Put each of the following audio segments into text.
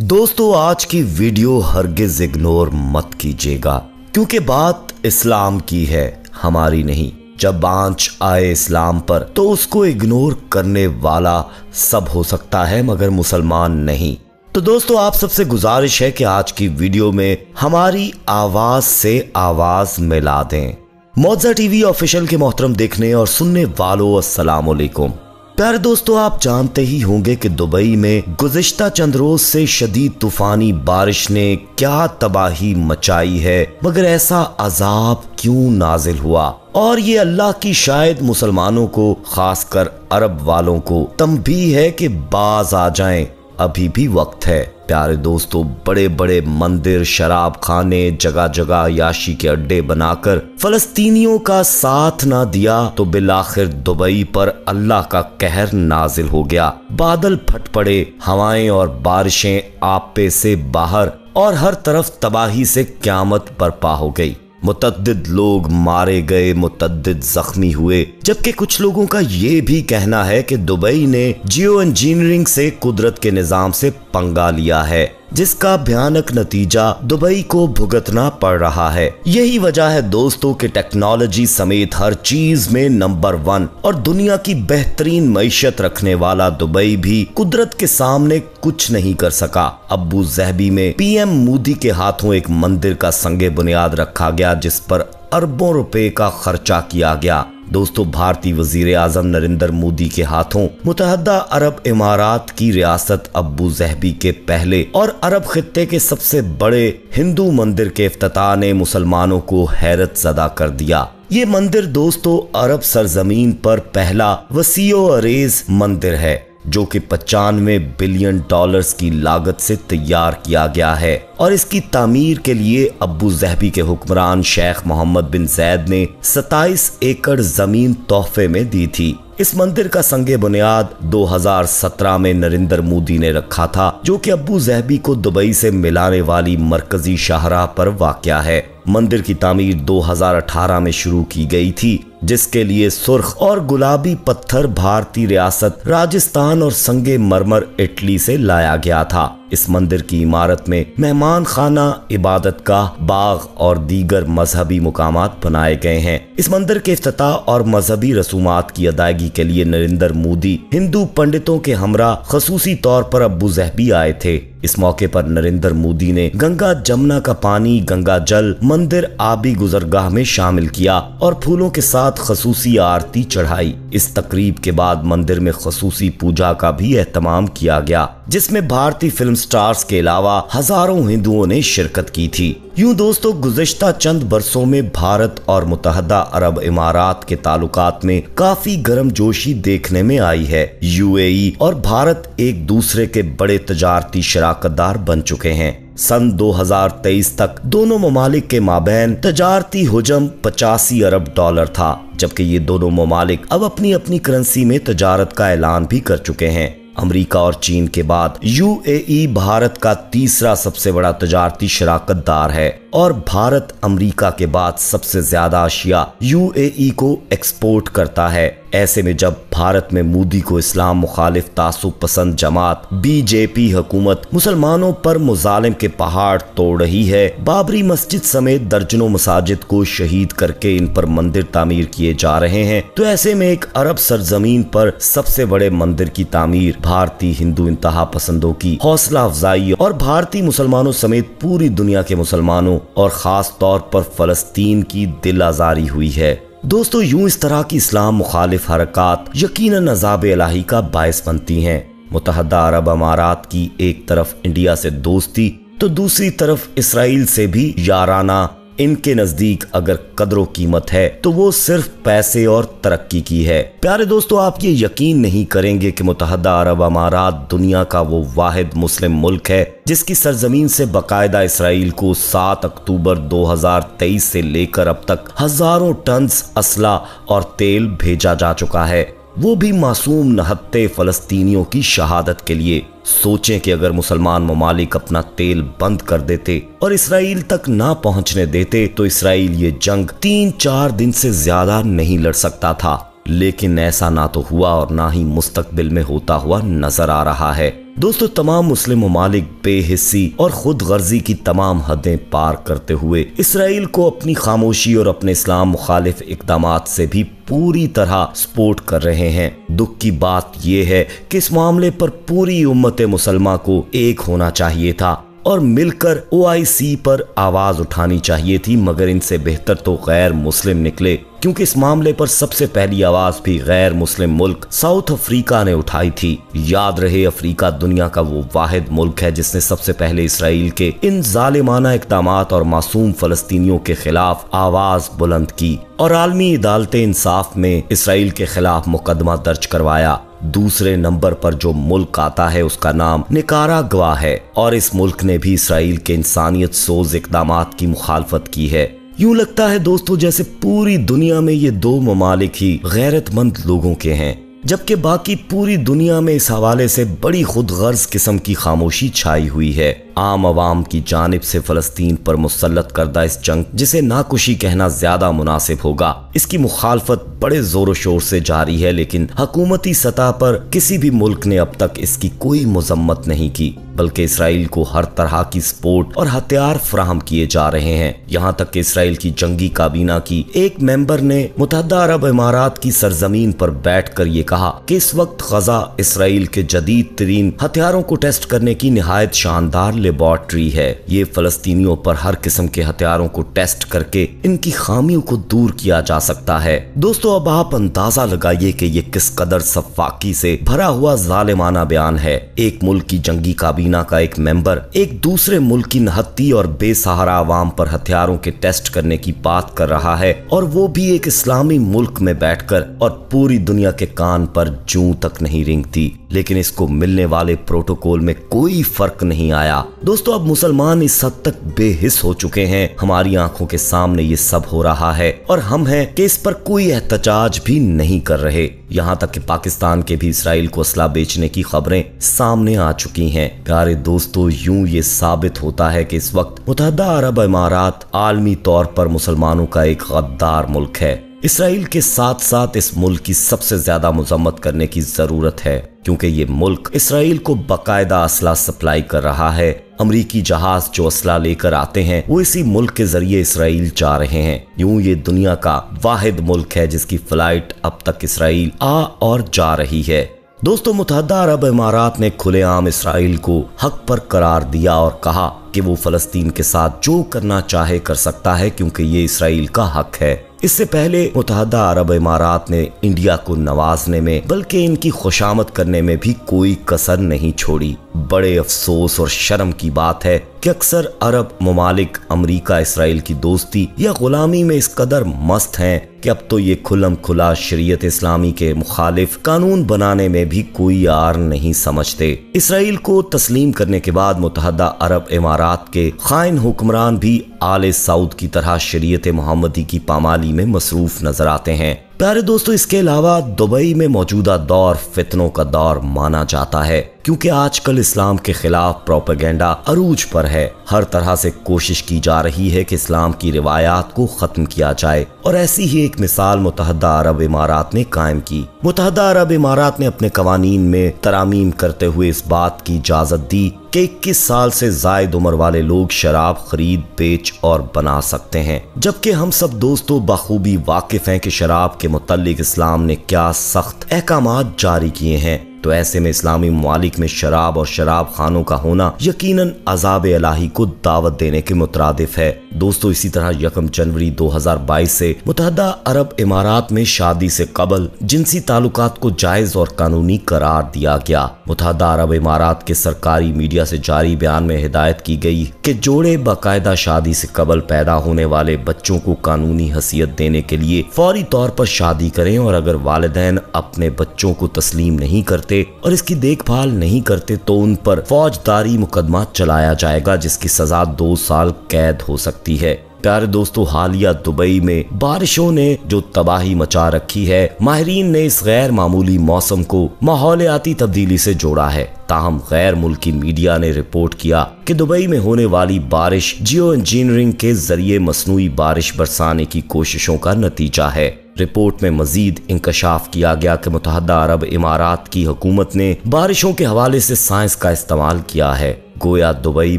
दोस्तों, आज की वीडियो हरगिज इग्नोर मत कीजिएगा, क्योंकि बात इस्लाम की है, हमारी नहीं। जब आँच आए इस्लाम पर तो उसको इग्नोर करने वाला सब हो सकता है, मगर मुसलमान नहीं। तो दोस्तों, आप सबसे गुजारिश है कि आज की वीडियो में हमारी आवाज़ से आवाज़ मिला दें। मौजा टीवी ऑफिशियल के मोहतरम देखने और सुनने वालों अस्सलाम वालेकुम प्यारे दोस्तों, आप जानते ही होंगे कि दुबई में गुजश्ता चंद रोज से शदीद तूफानी बारिश ने क्या तबाही मचाई है, मगर ऐसा अजाब क्यों नाजिल हुआ? और ये अल्लाह की शायद मुसलमानों को, खासकर अरब वालों को भी है कि बाज आ जाएँ। अभी भी वक्त है। प्यारे दोस्तों बड़े बड़े मंदिर शराब खाने जगह जगह याशी के अड्डे बनाकर फलस्तीनियों का साथ ना दिया तो बिलाखिर दुबई पर अल्लाह का कहर नाजिल हो गया। बादल फट पड़े, हवाएँ और बारिशें आपे से बाहर और हर तरफ़ तबाही से क्यामत बर्पा हो गई। मुतद लोग मारे गए मुतद जख्मी हुए। जबकि कुछ लोगों का ये भी कहना है कि दुबई ने जियो इंजीनियरिंग से कुदरत के निज़ाम से पंगा लिया है। जिसका भयानक नतीजा दुबई को भुगतना पड़ रहा है। यही वजह है दोस्तों कि टेक्नोलॉजी समेत हर चीज़ में नंबर वन और दुनिया की बेहतरीन मीशत रखने वाला दुबई भी कुदरत के सामने कुछ नहीं कर सका। अबू जहबी में पीएम मोदी के हाथों एक मंदिर का संगे बुनियाद रखा गया, जिस पर अरबों रुपए का खर्चा किया गया। दोस्तों, भारतीय वज़ीर आज़म नरेंद्र मोदी के हाथों मुतहदा अरब इमारात की रियासत अबू जहबी के पहले और अरब खत्ते के सबसे बड़े हिंदू मंदिर के अफ्ताह ने मुसलमानों को हैरत सदा कर दिया। ये मंदिर दोस्तों, अरब सरजमीन पर पहला वसीओ अरेज मंदिर है। जो कि पचानवे बिलियन डॉलर्स की लागत से तैयार किया गया है। और इसकी तामीर के लिए अबू जहबी के हुक्मरान शेख मोहम्मद बिन जैद ने 27 एकड़ ज़मीन तोहफे में दी थी। इस मंदिर का संगे बुनियाद 2017 में नरेंद्र मोदी ने रखा था, जो कि अबू जहबी को दुबई से मिलाने वाली मरकजी शाहराह पर वाक़ है। मंदिर की तामीर 2018 में शुरू की गई थी जिसके लिए सुर्ख और गुलाबी पत्थर भारतीय रियासत राजस्थान और संगे मरमर इटली से लाया गया था। इस मंदिर की इमारत में मेहमान खाना, इबादत का, बाग और दीगर मजहबी मुकाम बनाए गए हैं। इस मंदिर के अफ्ताह और मजहबी रसूमात की अदायगी के लिए नरेंद्र मोदी, हिंदू पंडितों के हमरा खसूसी तौर पर अबू जहबी आए थे। इस मौके पर नरेंद्र मोदी ने गंगा जमुना का पानी, गंगा जल, मंदिर आबी गुजरगाह में शामिल किया और फूलों के साथ खसूसी आरती चढ़ाई। इस तकरीब के बाद मंदिर में खसूसी पूजा का भी एहतमाम किया गया, जिसमें भारतीय फ़िल्म स्टार्स के अलावा हज़ारों हिंदुओं ने शिरकत की थी। यूँ दोस्तों, गुजश्ता चंद बरसों में भारत और मुतहदा अरब इमारात के ताल्लुकात में काफ़ी गर्म जोशी देखने में आई है। यूएई और भारत एक दूसरे के बड़े तजारती शराकतदार बन चुके हैं। सन 2023 तक दोनों ममालिक के माबेन तजारती हजम पचासी अरब डॉलर था, जबकि ये दोनों ममालिक अब अपनी अपनी करेंसी में तजारत का ऐलान भी कर चुके हैं। अमेरिका और चीन के बाद यूएई भारत का तीसरा सबसे बड़ा तजारती शराकत दार है। और भारत अमेरिका के बाद सबसे ज़्यादा अशिया यूएई को एक्सपोर्ट करता है। ऐसे में जब भारत में मोदी को इस्लाम मुखालिफ तासुब पसंद जमात, बीजेपी हुकूमत मुसलमानों पर मुजालिम के पहाड़ तोड़ रही है। बाबरी मस्जिद समेत दर्जनों मसाजिद को शहीद करके इन पर मंदिर तामीर किए जा रहे हैं। तो ऐसे में एक अरब सरजमीन पर सबसे बड़े मंदिर की तामीर भारतीय हिंदू इंतहा पसंदों की हौसला अफजाई और भारतीय मुसलमानों समेत पूरी दुनिया के मुसलमानों और ख़ास तौर पर फ़लस्तीन की दिल आजारी हुई है। दोस्तों, यूँ इस तरह की इस्लाम मुखालिफ हरकत यकीन नजाब इलाही का बायस बनती हैं। मुतहद अरब अमारात की एक तरफ़ इंडिया से दोस्ती तो दूसरी तरफ़ इसराइल से भी याराना इनके नज़दीक अगर कदरों कीमत है तो वो सिर्फ़ पैसे और तरक्की की है। प्यारे दोस्तों, आप ये यकीन नहीं करेंगे कि मुतहदा अरब अमारात दुनिया का वो वाहिद मुस्लिम मुल्क है, जिसकी सरजमीन से बाकायदा इसराइल को 7 अक्टूबर 2023 से लेकर अब तक हज़ारों टन असला और तेल भेजा जा चुका है। वो भी मासूम नहत्ते फलस्तीनियों की शहादत के लिए सोचें कि अगर मुसलमान ममालिक अपना तेल बंद कर देते और इसराइल तक ना पहुँचने देते तो इसराइल ये जंग तीन चार दिन से ज़्यादा नहीं लड़ सकता था। लेकिन ऐसा ना तो हुआ और ना ही मुस्तकबिल में होता हुआ नज़र आ रहा है। दोस्तों, तमाम मुस्लिम ममालिक बेहिस्सी और खुद गर्जी की तमाम हदें पार करते हुए इसराइल को अपनी खामोशी और अपने इस्लाम मुखालिफ इकदाम से भी पूरी तरह सपोर्ट कर रहे हैं। दुख की बात यह है कि इस मामले पर पूरी उम्मत मुसलमा को एक होना चाहिए था। और मिलकर ओआईसी पर आवाज़ उठानी चाहिए थी, मगर इनसे बेहतर तो गैर मुस्लिम निकले, क्योंकि इस मामले पर सबसे पहली आवाज़ भी गैर मुस्लिम मुल्क साउथ अफ्रीका ने उठाई थी। याद रहे, अफ्रीका दुनिया का वो वाहिद मुल्क है जिसने सबसे पहले इसराइल के इन जालिमाना इकदाम और मासूम फलस्तीनियों के खिलाफ आवाज़ बुलंद की और आलमी अदालत इंसाफ में इसराइल के खिलाफ मुकदमा दर्ज करवाया। दूसरे नंबर पर जो मुल्क आता है उसका नाम निकारा गवा है और इस मुल्क ने भी इसराइल के इंसानियत सोज इकदाम की मुखालफत की है। यूँ लगता है दोस्तों जैसे पूरी दुनिया में ये दो ममालिक ही गैरतमंद लोगों के हैं, जबकि बाकी पूरी दुनिया में इस हवाले से बड़ी खुद गर्ज किस्म की खामोशी छाई हुई है। आम आवाम की जानब से फलस्तीन पर मुसलत करदा इस जंग, जिसे नाकुशी कहना ज़्यादा मुनासिब होगा। इसकी मुखालफत बड़े ज़ोर शोर से जारी है, लेकिन हकूमती सतह पर किसी भी मुल्क ने अब तक इसकी कोई मजम्मत नहीं की, बल्कि इसराइल को हर तरह की सपोर्ट और हथियार फ्राहम किए जा रहे हैं। यहाँ तक कि इसराइल की जंगी काबीना की एक मेंबर ने मुतहदा अरब इमारात की सरजमीन पर बैठ कर ये कहा कि इस वक्त गजा इसराइल के जदीद तरीन हथियारों को टेस्ट करने की नहायत शानदार लेबॉर्ट्री है। ये फलस्तीनियों पर हर किस्म के हथियारों को टेस्ट करके इनकी खामियों को दूर किया जा सकता है। दोस्तों, अब आप अंदाज़ा लगाइए कि ये किस कदर सफाकी से भरा हुआ जालिमाना बयान है। एक मुल्क की जंगी काबीना का एक मेंबर एक दूसरे मुल्क की नहत्ती और बेसहारा आवाम पर हथियारों के टेस्ट करने की बात कर रहा है और वो भी एक इस्लामी मुल्क में बैठकर और पूरी दुनिया के कान पर जू तक नहीं रिंगती। लेकिन इसको मिलने वाले प्रोटोकॉल में कोई फ़र्क नहीं आया। दोस्तों, अब मुसलमान इस हद तक बेहिस हो चुके हैं। हमारी आँखों के सामने ये सब हो रहा है और हम हैं कि इस पर कोई एहतजाज भी नहीं कर रहे। यहाँ तक कि पाकिस्तान के भी इसराइल को असला बेचने की खबरें सामने आ चुकी हैं। प्यारे दोस्तों, यूँ ये साबित होता है कि इस वक्त मुतहदा अरब इमारात आलमी तौर पर मुसलमानों का एक गद्दार मुल्क है। इसराइल के साथ साथ इस मुल्क की सबसे ज़्यादा मजम्मत करने की ज़रूरत है, क्योंकि ये मुल्क इसराइल को बाकायदा असला सप्लाई कर रहा है। अमरीकी जहाज़ जो असला लेकर आते हैं, वो इसी मुल्क के ज़रिए इसराइल जा रहे हैं। यूँ ये दुनिया का वाहिद मुल्क है, जिसकी फ़्लाइट अब तक इसराइल आ और जा रही है। दोस्तों मुतहदा अरब इमारात ने खुलेआम इसराइल को हक पर करार दिया और कहा कि वो फलस्तीन के साथ जो करना चाहे कर सकता है, क्योंकि ये इसराइल का हक है। इससे पहले मुतहदा अरब इमारात ने इंडिया को नवाजने में, बल्कि इनकी खुशामद करने में भी कोई कसर नहीं छोड़ी। बड़े अफसोस और शर्म की बात है कि अक्सर अरब ममालिक अमरीका इसराइल की दोस्ती या गुलामी में इस कदर मस्त हैं कि अब तो ये खुलम खुला शरीयत इस्लामी के मुखालिफ कानून बनाने में भी कोई आर नहीं समझते। इसराइल को तस्लीम करने के बाद मुतहदा अरब इमारात के खाइन हुक्मरान भी आले सऊद की तरह शरीयत मोहम्मदी की पामाली में मसरूफ नज़र आते हैं। प्यारे दोस्तों, इसके अलावा दुबई में मौजूदा दौर फितनों का दौर माना जाता है, क्योंकि आजकल इस्लाम के खिलाफ प्रोपेगेंडा अरूज पर है। हर तरह से कोशिश की जा रही है कि इस्लाम की रिवायात को खत्म किया जाए। और ऐसी ही एक मिसाल मुतहदा अरब इमारात ने कायम की। मुतहदा अरब इमारात ने अपने कवानीन में तरामीम करते हुए इस बात की इजाज़त दी कि इक्कीस साल से जायद उम्र वाले लोग शराब खरीद, बेच और बना सकते हैं। जबकि हम सब दोस्तों बखूबी वाकिफ हैं कि शराब के मुतलिक इस्लाम ने क्या सख्त अहकाम जारी किए हैं। तो ऐसे में इस्लामी ममालिक में शराब और शराब खानों का होना यकीनन अजाब अलाही को दावत देने के मुतरदिफ है। दोस्तों, इसी तरह यकम जनवरी 2022 से मुतहदा अरब इमारात में शादी से कबल जिनसी ताल्लुकात को जायज़ और कानूनी करार दिया गया। मुतहदा अरब इमारात के सरकारी मीडिया से जारी बयान में हिदायत की गई कि जोड़े बाकायदा शादी से कबल पैदा होने वाले बच्चों को कानूनी हसीयत देने के लिए फौरी तौर पर शादी करें और अगर वालदेन अपने बच्चों को तस्लीम नहीं करते करते और इसकी देखभाल नहीं करते तो उन पर फौजदारी मुकदमा चलाया जाएगा, जिसकी सजा दो साल कैद हो सकती है। प्यारे दोस्तों, हालिया दुबई में बारिशों ने जो तबाही मचा रखी है, माहरीन ने इस गैर मामूली मौसम को माहौलियाती तब्दीली से जोड़ा है। ताहम गैर मुल्की मीडिया ने रिपोर्ट किया कि दुबई में होने वाली बारिश जियो इंजीनियरिंग के ज़रिए मसनू बारिश बरसाने की कोशिशों का नतीजा है। रिपोर्ट में मजीद इंकशाफ किया गया कि मुतहदा अरब इमारात की हुकूमत ने बारिशों के हवाले से साइंस का इस्तेमाल किया है। गोया दुबई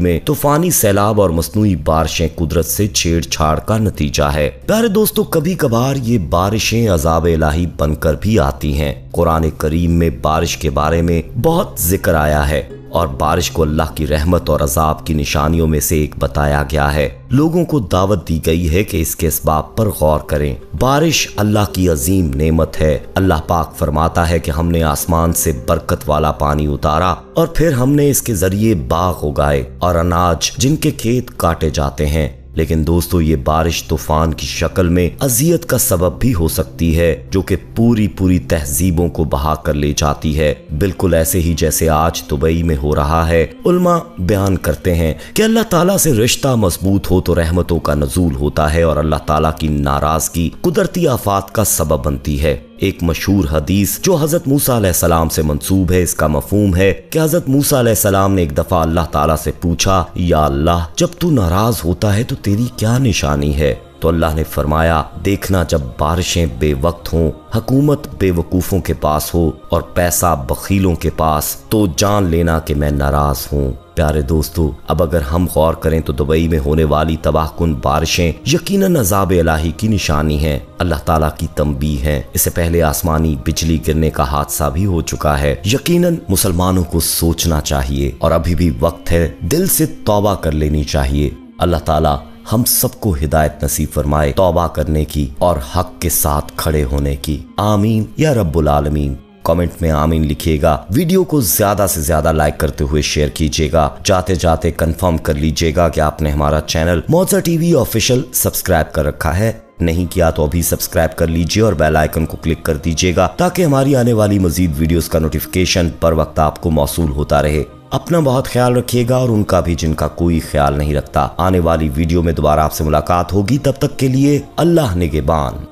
में तूफानी सैलाब और मसनू बारिशें कुदरत से छेड़छाड़ का नतीजा है। प्यारे दोस्तों कभी कभार ये बारिशें अजाब इलाही बनकर भी आती हैं। कुरान करीम में बारिश के बारे में बहुत ज़िक्र आया है और बारिश को अल्लाह की रहमत और अजाब की निशानियों में से एक बताया गया है। लोगों को दावत दी गई है कि इसके इसबाब पर गौर करें। बारिश अल्लाह की अजीम नेमत है। अल्लाह पाक फरमाता है कि हमने आसमान से बरकत वाला पानी उतारा और फिर हमने इसके ज़रिए बाग उगाए और अनाज जिनके खेत काटे जाते हैं लेकिन दोस्तों, ये बारिश तूफ़ान की शक्ल में अजियत का सबब भी हो सकती है, जो कि पूरी पूरी तहजीबों को बहा कर ले जाती है। बिल्कुल ऐसे ही जैसे आज दुबई में हो रहा है। उल्मा बयान करते हैं कि अल्लाह ताला से रिश्ता मज़बूत हो तो रहमतों का नजूल होता है और अल्लाह ताला की नाराज़गी कुदरती आफात का सबब बनती है। एक मशहूर हदीस जो हज़रत मूसा सलाम से मंसूब है। इसका मफहूम है कि हज़रत मूसा सलाम ने एक दफ़ा अल्लाह ताला से पूछा, या अल्लाह, जब तू नाराज़ होता है तो तेरी क्या निशानी है? तो अल्लाह ने फरमाया, देखना जब बारिशें बेवक्त हों, हकूमत बेवकूफ़ों के पास हो और पैसा बखीलों के पास तो जान लेना कि मैं नाराज़ हूँ। प्यारे दोस्तों, अब अगर हम गौर करें तो दुबई में होने वाली तबाहकुन बारिशें यकीनन अजाब इलाही की निशानी हैं। अल्लाह ताला की तंबी है। इससे पहले आसमानी बिजली गिरने का हादसा भी हो चुका है। यकीनन मुसलमानों को सोचना चाहिए और अभी भी वक्त है दिल से तौबा कर लेनी चाहिए। अल्लाह ताला हम सबको हिदायत नसीब फरमाए तौबा करने की और हक के साथ खड़े होने की। आमीन। या रब्बुल आलमीन। कमेंट में आमीन लिखिएगा। वीडियो को ज़्यादा से ज़्यादा लाइक करते हुए शेयर कीजिएगा। जाते जाते कंफर्म कर लीजिएगा कि आपने हमारा चैनल मोजा टीवी ऑफिशियल सब्सक्राइब कर रखा है। नहीं किया तो अभी सब्सक्राइब कर लीजिए और बेल आइकन को क्लिक कर दीजिएगा ताकि हमारी आने वाली मजीद वीडियोस का नोटिफिकेशन पर वक्त आपको मौसू होता रहे। अपना बहुत ख्याल रखिएगा और उनका भी जिनका कोई ख्याल नहीं रखता। आने वाली वीडियो में दोबारा आपसे मुलाकात होगी। तब तक के लिए अल्लाह निगेबान।